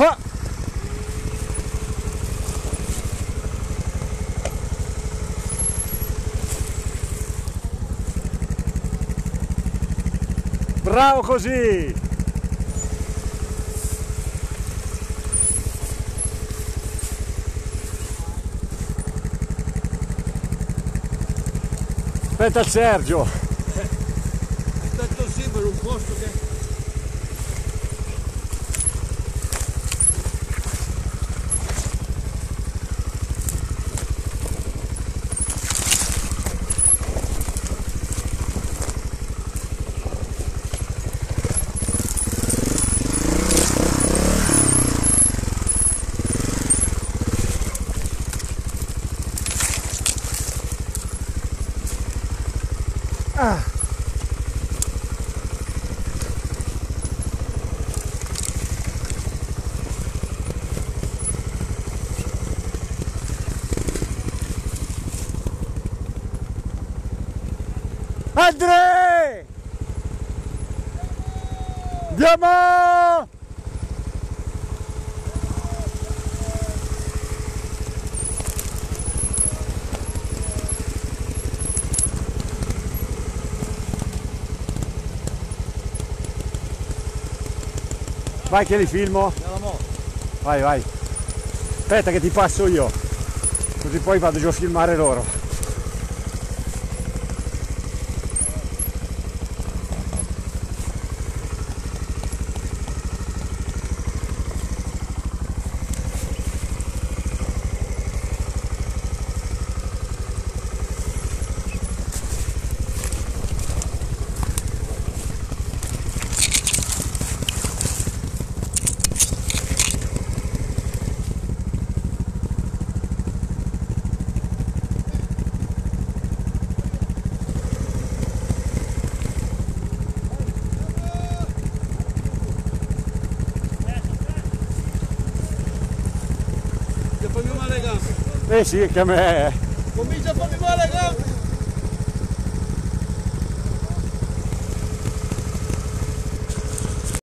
Ha! Bravo così! Aspetta Sergio! Eh, è stato sempre un posto che... Ah. André! Diamant Vai che li filmo. Vai, vai. Aspetta che ti passo io. Così poi vado giù a filmare loro. Ei, sì, che é... me... Comincia a farmi!